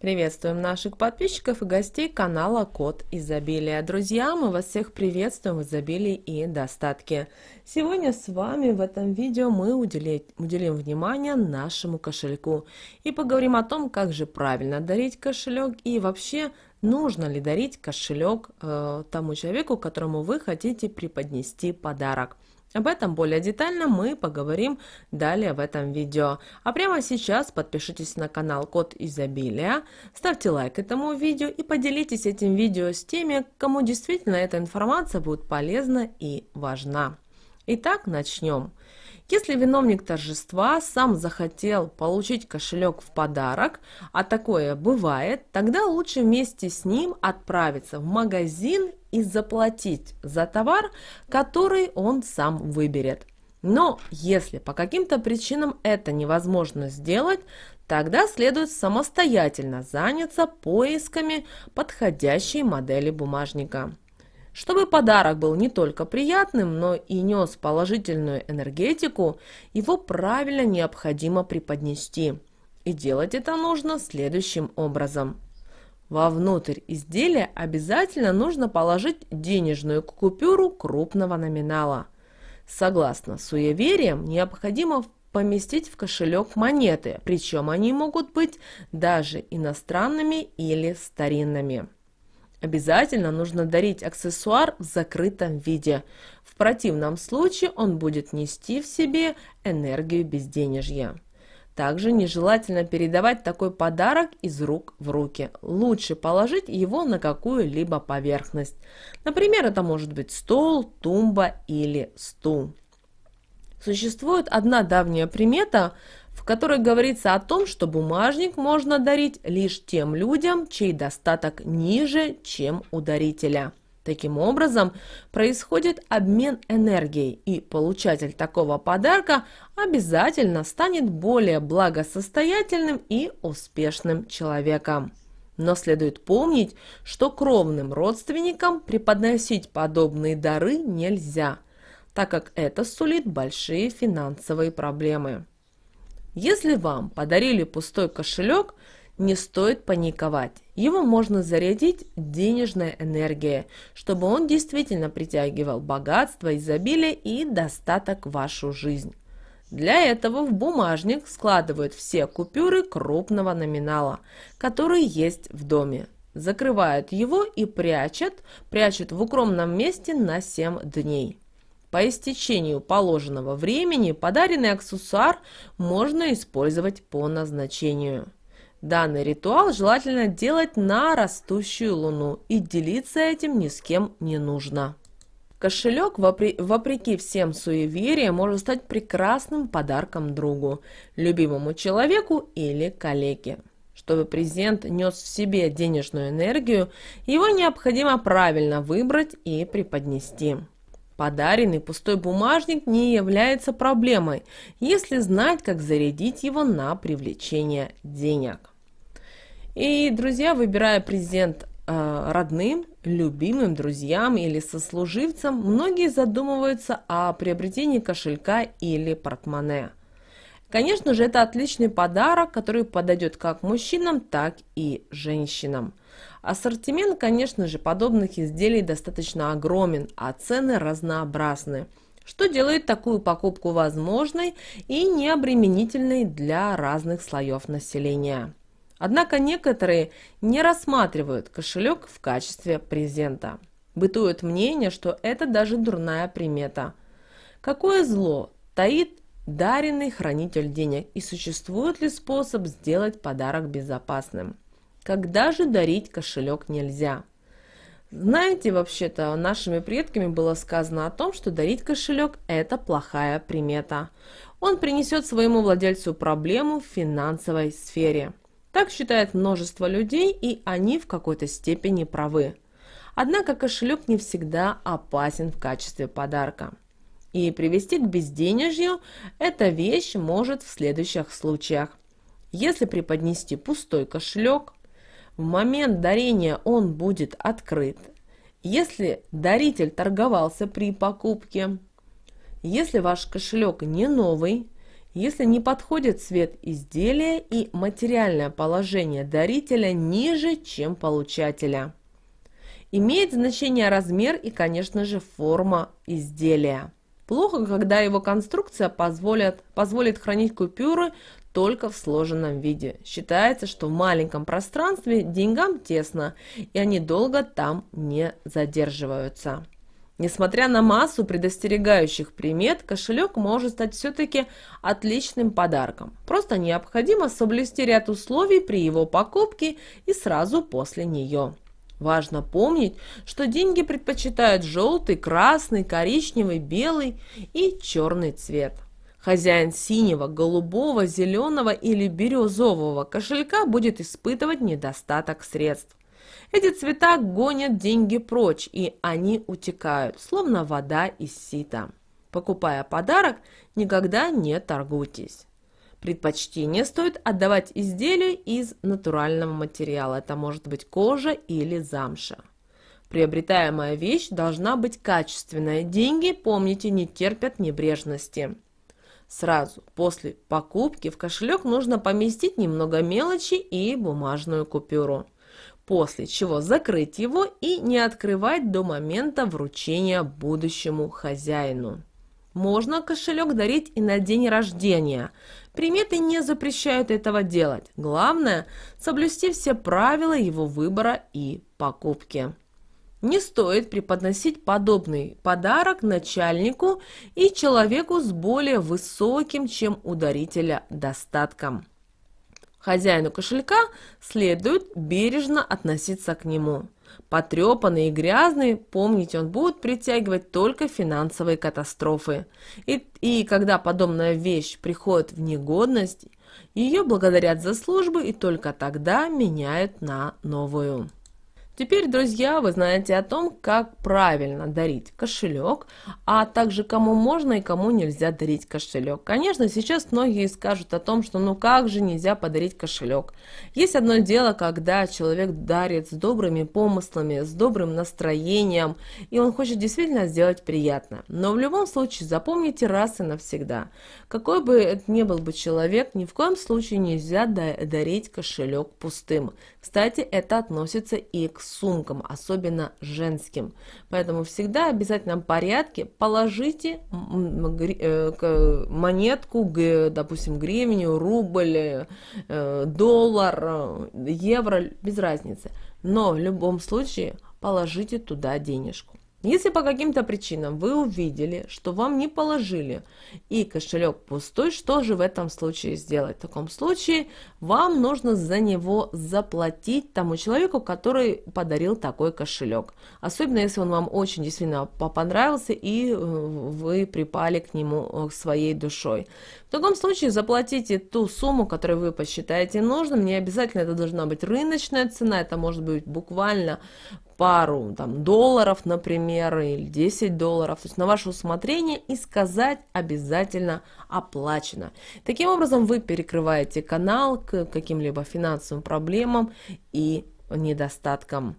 Приветствуем наших подписчиков и гостей канала Код Изобилия. Друзья, мы вас всех приветствуем в изобилии и достатке. Сегодня с вами в этом видео мы уделим, уделим внимание нашему кошельку и поговорим о том, как же правильно дарить кошелек и вообще нужно ли дарить кошелек э, тому человеку, которому вы хотите преподнести подарок. Об этом более детально мы поговорим далее в этом видео. А прямо сейчас подпишитесь на канал Код Изобилия, ставьте лайк этому видео и поделитесь этим видео с теми, кому действительно эта информация будет полезна и важна. Итак, начнем. Если виновник торжества сам захотел получить кошелек в подарок, а такое бывает, тогда лучше вместе с ним отправиться в магазин и заплатить за товар, который он сам выберет. Но если по каким-то причинам это невозможно сделать, тогда следует самостоятельно заняться поисками подходящей модели бумажника. Чтобы подарок был не только приятным, но и нес положительную энергетику, его правильно необходимо преподнести. И делать это нужно следующим образом. Вовнутрь изделия обязательно нужно положить денежную купюру крупного номинала. Согласно суевериям, необходимо поместить в кошелек монеты, причем они могут быть даже иностранными или старинными. Обязательно нужно дарить аксессуар в закрытом виде. В противном случае он будет нести в себе энергию безденежья. Также нежелательно передавать такой подарок из рук в руки. Лучше положить его на какую-либо поверхность. Например, это может быть стол, тумба или стул. Существует одна давняя примета, в которой говорится о том, что бумажник можно дарить лишь тем людям, чей достаток ниже, чем у дарителя. Таким образом, происходит обмен энергией, и получатель такого подарка обязательно станет более благосостоятельным и успешным человеком. Но следует помнить, что кровным родственникам преподносить подобные дары нельзя, так как это сулит большие финансовые проблемы. Если вам подарили пустой кошелек, не стоит паниковать. Его можно зарядить денежной энергией, чтобы он действительно притягивал богатство, изобилие и достаток в вашу жизнь. Для этого в бумажник складывают все купюры крупного номинала, которые есть в доме. Закрывают его и прячут, прячут в укромном месте на 7 дней. По истечению положенного времени подаренный аксессуар можно использовать по назначению. Данный ритуал желательно делать на растущую луну и делиться этим ни с кем не нужно. Кошелек, вопреки всем суевериям, может стать прекрасным подарком другу, любимому человеку или коллеге. Чтобы презент нес в себе денежную энергию, его необходимо правильно выбрать и преподнести. Подаренный пустой бумажник не является проблемой, если знать, как зарядить его на привлечение денег. И, друзья, выбирая презент э, родным, любимым, друзьям или сослуживцам, многие задумываются о приобретении кошелька или портмоне. Конечно же, это отличный подарок, который подойдет как мужчинам, так и женщинам. Ассортимент, конечно же, подобных изделий достаточно огромен, а цены разнообразны, что делает такую покупку возможной и необременительной для разных слоев населения. Однако некоторые не рассматривают кошелек в качестве презента. Бытует мнение, что это даже дурная примета. Какое зло таит даренный хранитель денег и существует ли способ сделать подарок безопасным? Когда же дарить кошелек нельзя? Знаете, вообще-то нашими предками было сказано о том, что дарить кошелек – это плохая примета. Он принесет своему владельцу проблему в финансовой сфере. Так считает множество людей, и они в какой-то степени правы. Однако кошелек не всегда опасен в качестве подарка. И привести к безденежью эта вещь может в следующих случаях. Если преподнести пустой кошелек, в момент дарения он будет открыт. Если даритель торговался при покупке, если ваш кошелек не новый, если не подходит цвет изделия и материальное положение дарителя ниже, чем получателя. Имеет значение размер и, конечно же, форма изделия. Плохо, когда его конструкция позволит, позволит хранить купюры только в сложенном виде. Считается, что в маленьком пространстве деньгам тесно, и они долго там не задерживаются. Несмотря на массу предостерегающих примет, кошелек может стать все-таки отличным подарком. Просто необходимо соблюсти ряд условий при его покупке и сразу после нее. Важно помнить, что деньги предпочитают желтый, красный, коричневый, белый и черный цвет. Хозяин синего, голубого, зеленого или бирюзового кошелька будет испытывать недостаток средств. Эти цвета гонят деньги прочь, и они утекают, словно вода из сита. Покупая подарок, никогда не торгуйтесь. Предпочтение стоит отдавать изделию из натурального материала. Это может быть кожа или замша. Приобретаемая вещь должна быть качественная. Деньги, помните, не терпят небрежности. Сразу после покупки в кошелек нужно поместить немного мелочи и бумажную купюру. После чего закрыть его и не открывать до момента вручения будущему хозяину. Можно кошелек дарить и на день рождения. Приметы не запрещают этого делать. Главное – соблюсти все правила его выбора и покупки. Не стоит преподносить подобный подарок начальнику и человеку с более высоким, чем у дарителя, достатком. Хозяину кошелька следует бережно относиться к нему. Потрепанный и грязный, помните, он будет притягивать только финансовые катастрофы. И, и когда подобная вещь приходит в негодность, ее благодарят за службу и только тогда меняют на новую. Теперь, друзья, вы знаете о том, как правильно дарить кошелек, а также кому можно и кому нельзя дарить кошелек. Конечно, сейчас многие скажут о том, что ну как же нельзя подарить кошелек. Есть одно дело, когда человек дарит с добрыми помыслами, с добрым настроением, и он хочет действительно сделать приятно. Но в любом случае запомните раз и навсегда, какой бы это ни был бы человек, ни в коем случае нельзя дарить кошелек пустым. Кстати, это относится и к сумкам, особенно женским. Поэтому всегда в обязательном порядке положите э, монетку, допустим, гривню, рубль, э, доллар, э, евро, без разницы. Но в любом случае положите туда денежку. Если по каким-то причинам вы увидели, что вам не положили и кошелек пустой, что же в этом случае сделать? В таком случае вам нужно за него заплатить тому человеку, который подарил такой кошелек. Особенно если он вам очень действительно понравился и э, вы припали к нему э, своей душой. В таком случае заплатите ту сумму, которую вы посчитаете нужным. Не обязательно это должна быть рыночная цена, это может быть буквально пару там, долларов, например, или 10 долларов, то есть на ваше усмотрение и сказать обязательно оплачено. Таким образом вы перекрываете канал к каким-либо финансовым проблемам и недостаткам